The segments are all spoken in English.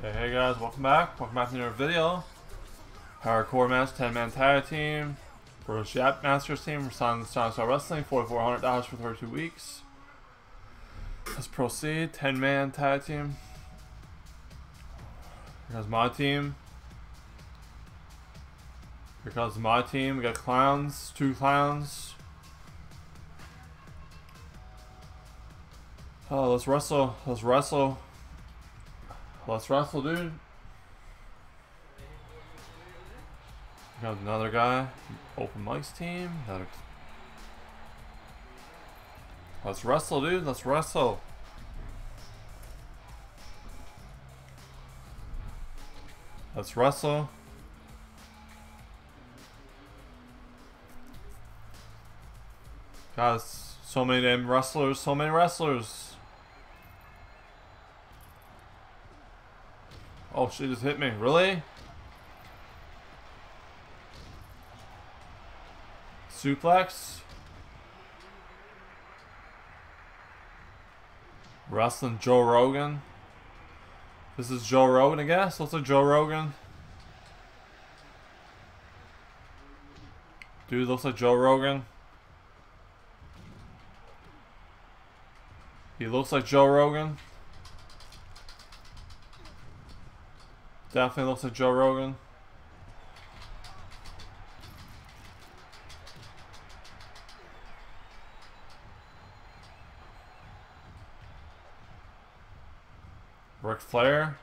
Hey, hey guys, welcome back. Welcome back to another video. Hardcore match, 10 man tag team. British Yap Masters team for Silent Star Wrestling, $4,400 for 32 weeks. Let's proceed. 10 man tag team. Here's my team. Here comes my team. We got clowns, two clowns. Oh, let's wrestle. Let's wrestle. Let's wrestle, dude. Got another guy. Open mics team. Another. Let's wrestle, dude. Let's wrestle. Let's wrestle. Guys, so many damn wrestlers, so many wrestlers. Oh, she just hit me. Really? Suplex? Wrestling Joe Rogan? This is Joe Rogan, I guess? Looks like Joe Rogan. Dude, looks like Joe Rogan. He looks like Joe Rogan. Definitely looks like Joe Rogan. Ric Flair.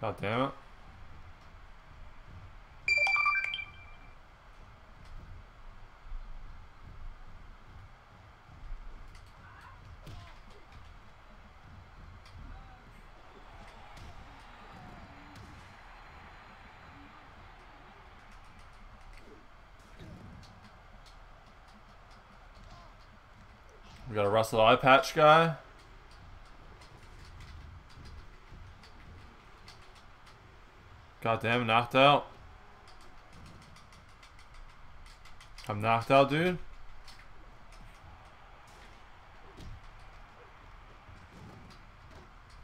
God damn it. We got a Russell Eye Patch guy. God damn, knocked out. I'm knocked out, dude.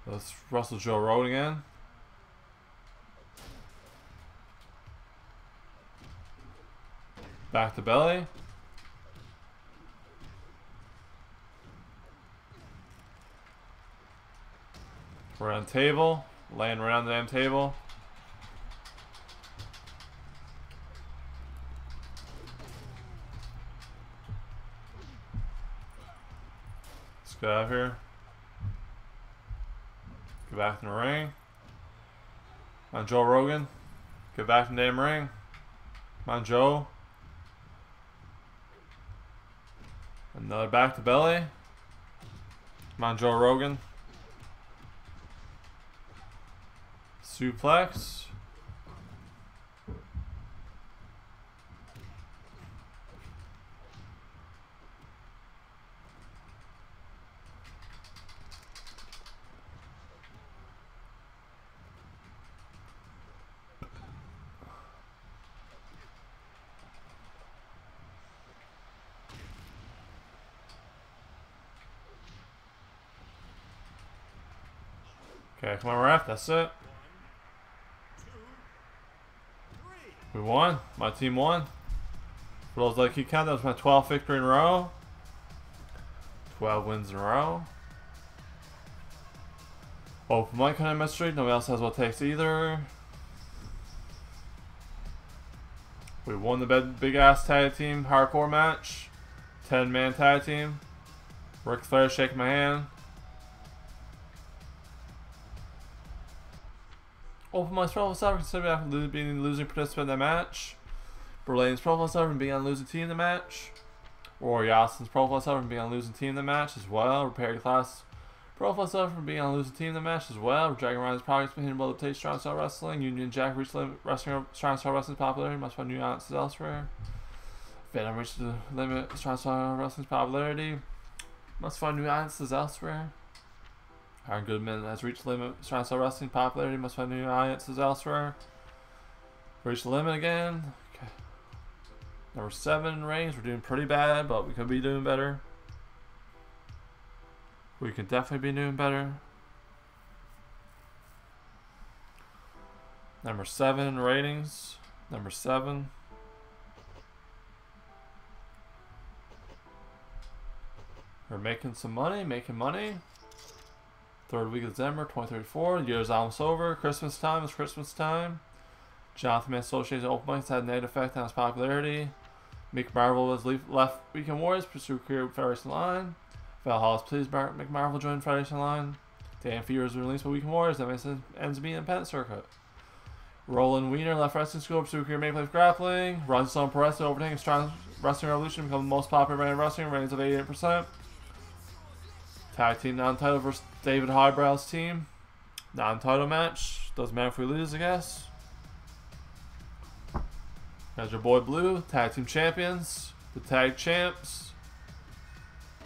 Let's Russell Joe Rogan. Back to belly. We're table, laying around the damn table. Let's get out here. Get back in the ring. On, Joe Rogan. Get back in the damn ring. Come on, Joe. Another back to belly. Come on, Joe Rogan. Suplex. Okay, come on, ref. That's it. We won. My team won. For those keep count, that was my 12th victory in a row. 12 wins in a row. Open mic kind of mystery. Nobody else has what takes either. We won the big ass tag team hardcore match. 10 man tag team. Ric Flair shaking my hand. Open my profile server considered after being the losing participant in the match. Berlin's profile server being on losing team in the match. Rory Austin's profile server being on losing team in the match as well. Repair class profile and being on losing team in the match as well. Dragon Ryan's progress been hidden below the taste strong style wrestling. Union Jack reached wrestling strong wrestling's popularity, must find new audiences elsewhere. Venom reached the limit strong style wrestling's popularity. Must find new audiences elsewhere. Aaron Goodman has reached the limit. To wrestling popularity. Must find new audiences elsewhere. Reached the limit again. Okay. Number seven rings. We're doing pretty bad, but we could be doing better. We could definitely be doing better. Number seven ratings. Number seven. We're making some money, making money. Third week of December 2034. The year's almost over. Christmas time is Christmas time. Jonathan Man Association open mics had a negative effect on his popularity. Mick Marvel was left Weekend Warriors, pursue career with Federation Line. Val Hollis please Mick Marvel join Federation Line. Dan Fear was released by Weekend Warriors, that makes ends being independent circuit. Roland Wiener left wrestling school, pursue career Maple Leaf Grappling. Ronson Perez overtaking Strong Wrestling Revolution, become the most popular in wrestling, ratings of 88%. Tag team non-title versus David Highbrow's team. Non-title match. Doesn't matter if we lose, I guess. There's your boy Blue, tag team champions, the tag champs.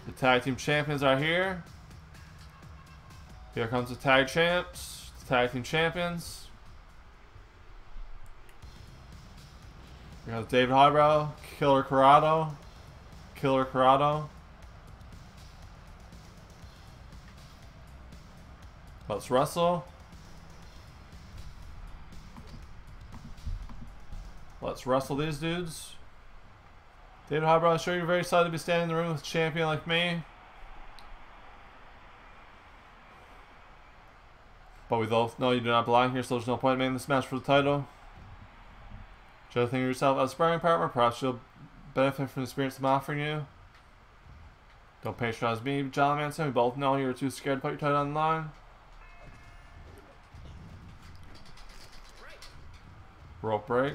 The tag team champions are here. Here comes the tag champs, the tag team champions. Here comes David Highbrow, Killer Corrado, Killer Corrado. Let's wrestle. Let's wrestle these dudes. David Highbrow, I'm sure you're very excited to be standing in the room with a champion like me. But we both know you do not belong here, so there's no point in making this match for the title. Just think of yourself as a sparring partner, perhaps you'll benefit from the experience I'm offering you. Don't patronize me, John Manson. We both know you're too scared to put your title on the line. Rope break.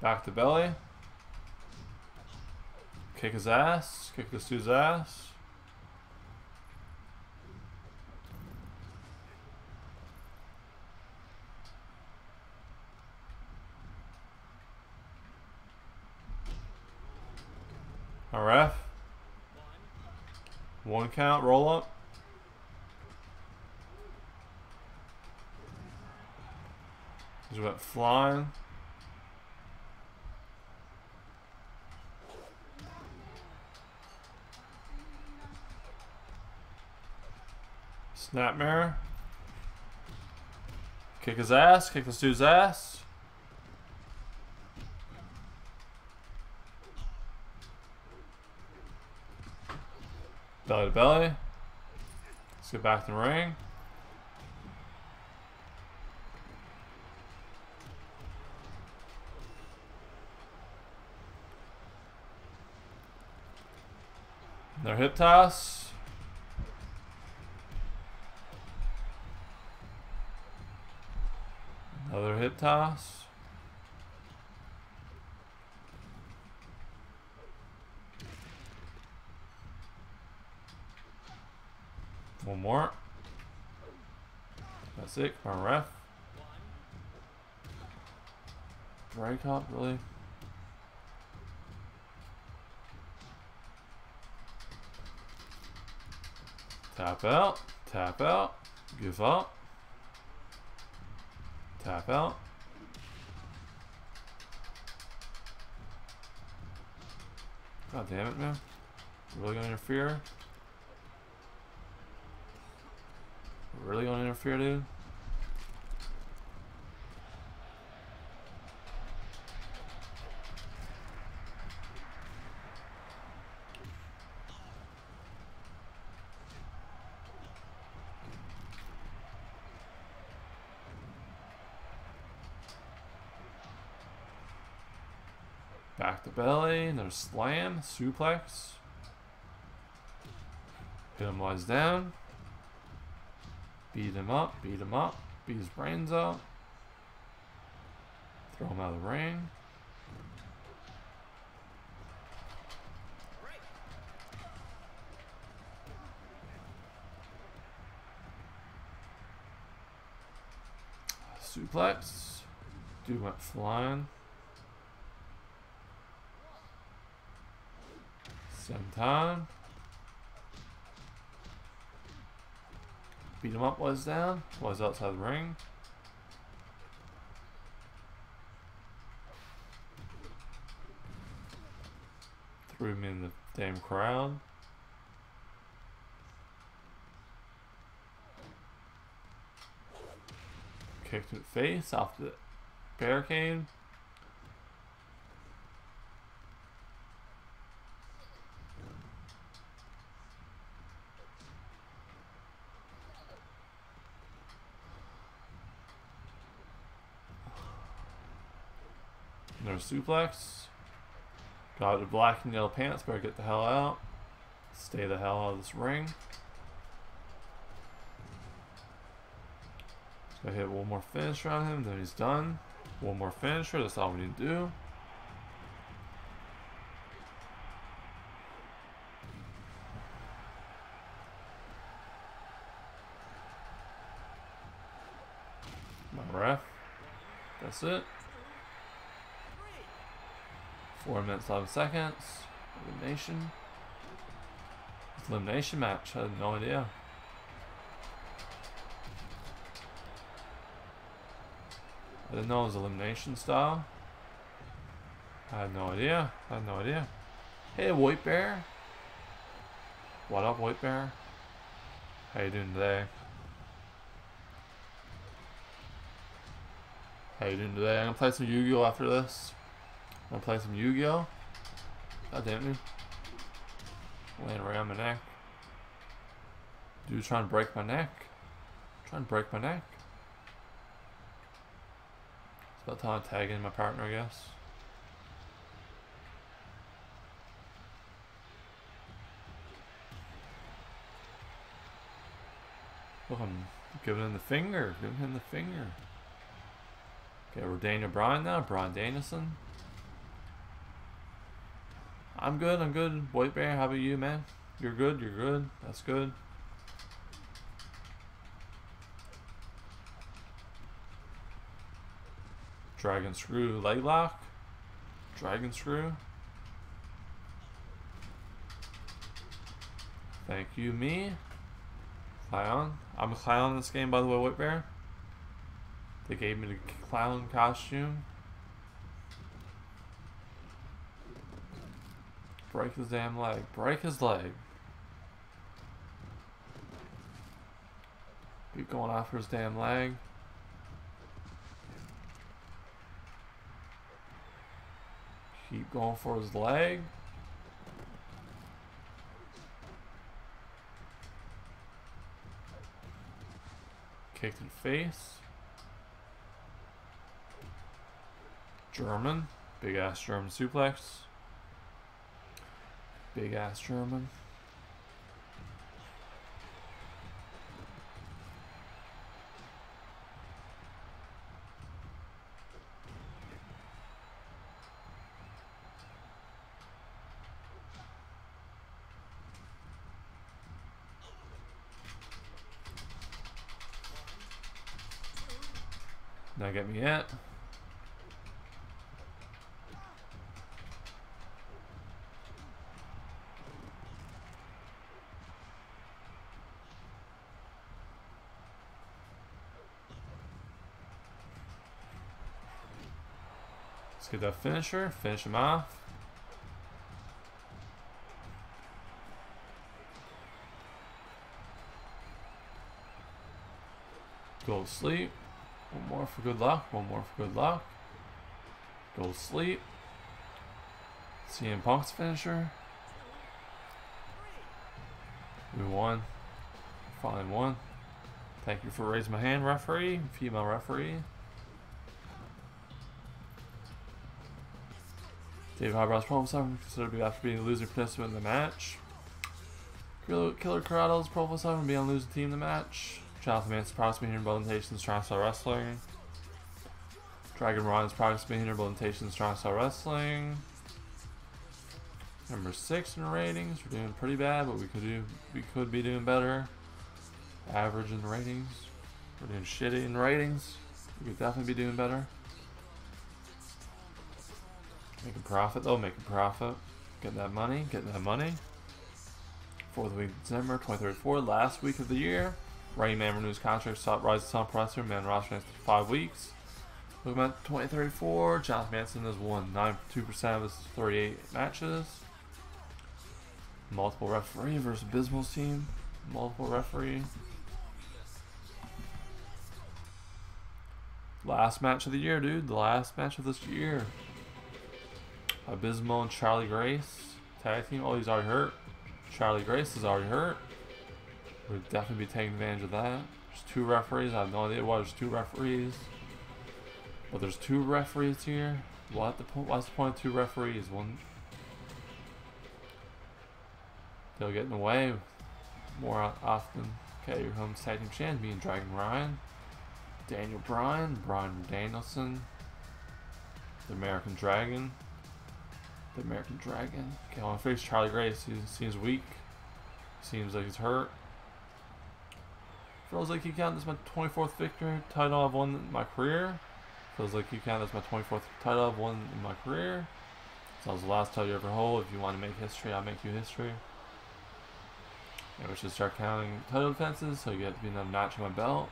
Back to belly. Kick his ass. Kick this dude's ass. A ref. One count, roll up. He went flying. Snapmare. Kick his ass. Kick this dude's ass. Belly to belly. Let's get back to the ring. Their hip toss. Another hip toss. One more. That's it. Come on, ref. Break up, really? Tap out. Tap out. Give up. Tap out. God damn it, man. Really gonna interfere? Really gonna interfere, dude? Back to belly, another slam, suplex. Hit him he's down. Beat him up, beat him up, beat his brains out. Throw him out of the ring. Suplex. Dude went flying. Time. Beat him up was down. Was outside the ring. Threw me in the damn crowd. Kick to the face off the barricade. Suplex. Got the black and yellow pants, better get the hell out. Stay the hell out of this ring. Gotta hit one more finisher on him, then he's done. One more finisher, that's all we need to do. My ref. That's it. Four minutes, 11 seconds. Elimination. Elimination match. I had no idea. I didn't know it was elimination style. I had no idea. I had no idea. Hey, White Bear. What up, White Bear? How you doing today? How you doing today? I'm gonna play some Yu-Gi-Oh after this. Wanna play some Yu-Gi-Oh? God damn you. Laying around my neck. Dude trying to break my neck. Trying to break my neck. It's about time I tag in my partner, I guess. Look, I'm giving him the finger. Giving him the finger. Okay, we're Daniel Bryan now. Bryan Danielson. I'm good, I'm good. White Bear, how about you, man? You're good, you're good. That's good. Dragon Screw leg lock. Dragon Screw. Thank you, me. Clown. I'm a clown in this game, by the way, White Bear. They gave me the clown costume. Break his damn leg. Break his leg. Keep going after his damn leg. Keep going for his leg. Kick in face. German. Big ass German suplex. Big ass German. Not get me yet. Get that finisher, finish him off. Go to sleep. One more for good luck. One more for good luck. Go to sleep. CM Punk's finisher. We won. Finally won. Thank you for raising my hand, referee. Female referee. Dave Highbrow's profile considered to be after being a loser participant in the match. Killer, Corrado's profile 7 being on losing team in the match. Jonathan Manson proximate here in Limitations Style Wrestling. Dragon Ryan's proximate here in Limitations Style Wrestling. Number six in ratings. We're doing pretty bad, but we could do we could be doing better. Average in the ratings. We're doing shitty in ratings. We could definitely be doing better. Making profit though, making profit. Get that money, get that money. Fourth week of December 2034, last week of the year. Rain Man renews contract, stop Rise Sun Presser, man roster next five weeks. Looking at 2034, Jonathan Manson has won 92% of his 38 matches. Multiple referee versus Bismal's team. Multiple referee. Last match of the year, dude. The last match of this year. Abysmal and Charlie Grace. Tag team. Oh, he's already hurt. Charlie Grace is already hurt. We'll definitely be taking advantage of that. There's two referees. I have no idea why there's two referees. But there's two referees here. What the point? What's the point of two referees? One. They'll get in the way more often. Okay, your home tag team champion being Dragon Ryan. Daniel Bryan, Bryan Danielson, the American Dragon, the American Dragon. Okay, I want to face Charlie Grace. He seems weak. Seems like he's hurt. Feels like he counted as my 24th victory title I've won in my career. Feels like he counted as my 24th title I've won in my career. So that was the last title you ever hold. If you want to make history, I'll make you history. And we should start counting title defenses so you get to be another notch on my belt.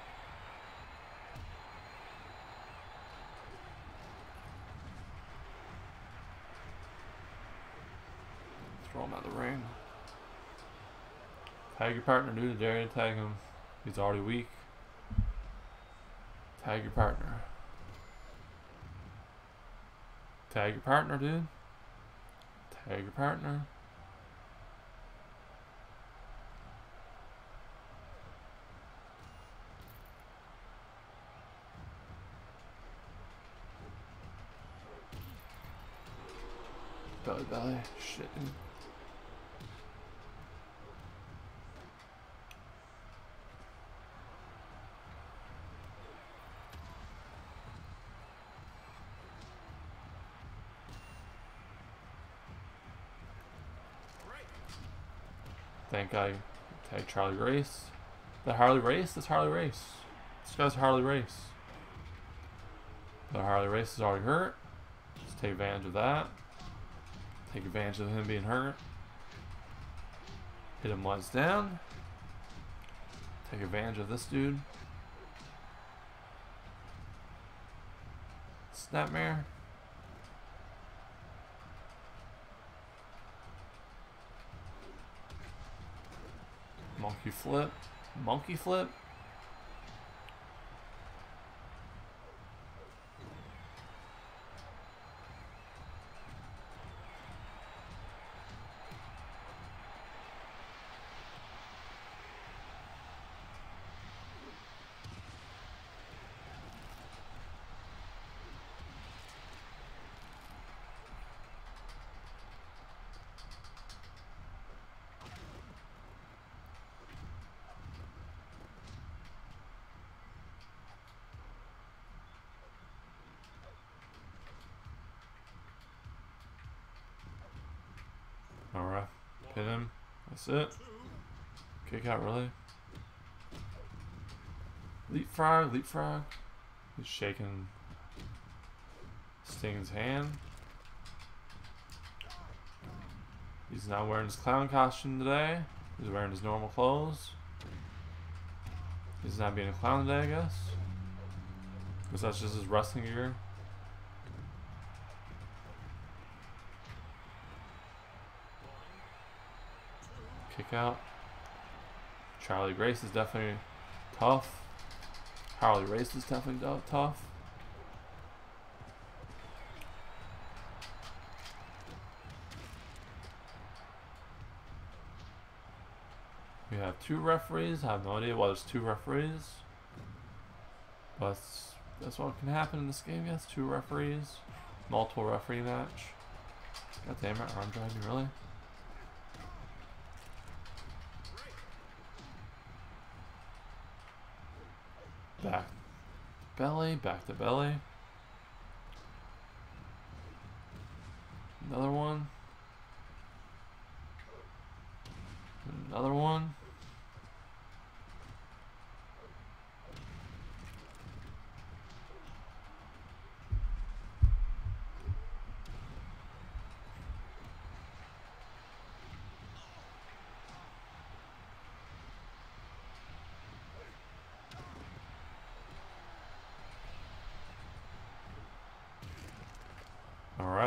Throw him out of the ring. Tag your partner, dude. Dare to tag him. He's already weak. Tag your partner. Tag your partner, dude. Tag your partner. Belly belly. Shit, dude. Thank I tag Charlie Race. The Harley Race? This Harley Race. This guy's Harley Race. The Harley Race is already hurt. Let's take advantage of that. Take advantage of him being hurt. Hit him once down. Take advantage of this dude. Snapmare. Monkey flip. Monkey flip? Alright. Pin him. That's it. Kick out, really? Leapfrog, leapfrog. He's shaking Sting's hand. He's not wearing his clown costume today. He's wearing his normal clothes. He's not being a clown today, I guess. Because that's just his wrestling gear. Kick out. Charlie Grace is definitely tough. Harley Race is definitely tough. We have two referees. I have no idea why there's two referees. But that's what can happen in this game, yes. Two referees. Multiple referee match. God damn it, arm driving, really? Back belly, back to belly. Another one. Another one.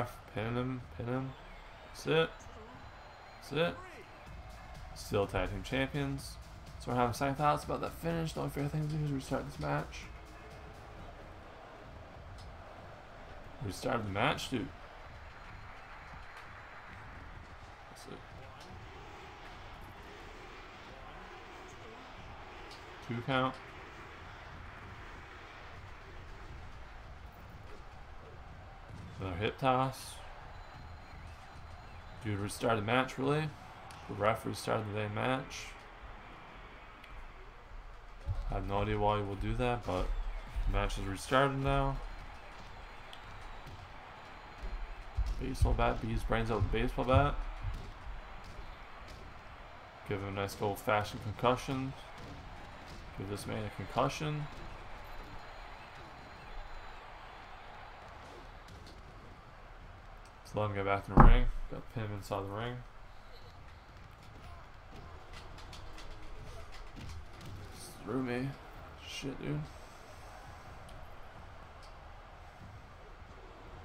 Alright, pin him, pin him. Sit. Sit. Still tag team champions. So we're having second thoughts about that finish. The only fair thing to do is restart this match. Restart the match, dude. Two count. Hip toss. Dude restarted the match, really? The ref restarted the day match. I have no idea why he will do that, but the match is restarted now. Baseball bat, beats brains out with the baseball bat. Give him a nice old fashioned concussion. Give this man a concussion. Let him get back in the ring. Got Pim inside the ring. Threw me. Shit, dude.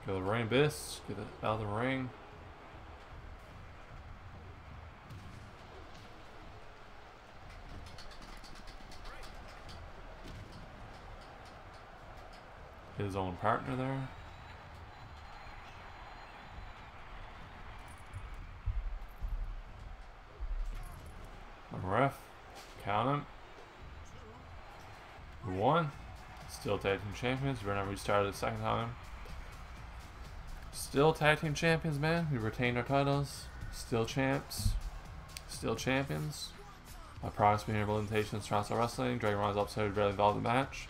Go to the ring, Biss. Get it out of the ring. His own partner there. Ref, count him. We won. Tag team champions. We're gonna restart it a second time. Still tag team champions, man. We retained our titles. Still champs. Still champions. I promise being representation Toronto Wrestling. Dragon Ron's upset was barely involved in the match.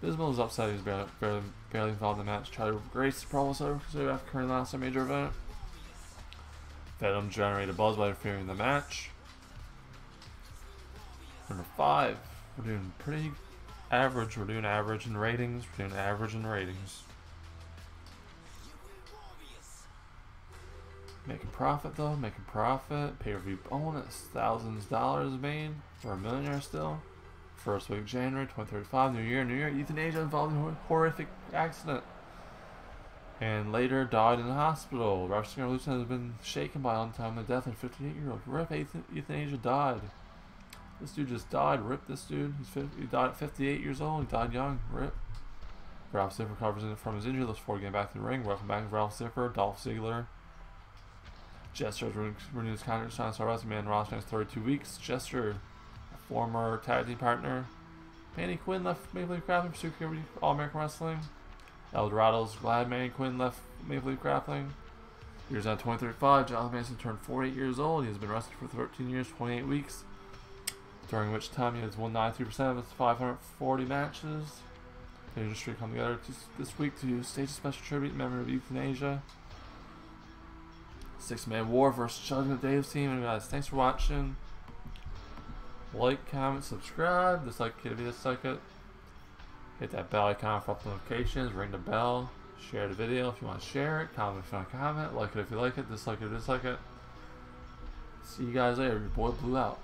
Bismal is upset he was barely, barely, barely involved in the match. Try to grace the problem so after current last major event. Venom generated buzz by interfering in the match. Number five. We're doing pretty average. We're doing average in ratings. We're doing average in ratings. Making profit though, making profit. Pay per view bonus, thousands of dollars made. We're a millionaire still. First week of January 2035, New Year, New Year. euthanasia involved in horrific accident. And later died in the hospital. Wrestling Revolution has been shaken by untimely death in 58 year old. Rip euthanasia died. This dude just died. Rip this dude. He's 50, he died at 58 years old. He died young. Rip. Ralph Ziggler recovers from his injury. Looks forward to getting back to the ring. Welcome back, Ralph Ziggler, Dolph Ziggler. Jester renewed his contract signs for Wrestling Man roster next 32 weeks. Jester, former tag team partner. Manny Quinn left Maple Leaf Grappling for Super All American Wrestling. El Dorado's glad Manny Quinn left Maple Leaf Grappling. Years on 2035, Jonathan Mason turned 48 years old. He has been wrestling for 13 years, 28 weeks during which time he has won 93% of his 540 matches. The industry come together to, this week to stage a special tribute in memory of euthanasia. Six Man War versus Judgment Dave's team. And guys, thanks for watching. Like, comment, subscribe. Dislike if you dislike it. Hit that bell icon for notifications. Ring the bell. Share the video if you want to share it. Comment if you want to comment. Like it if you like it. Dislike it if you dislike it. See you guys later. Your boy blew out.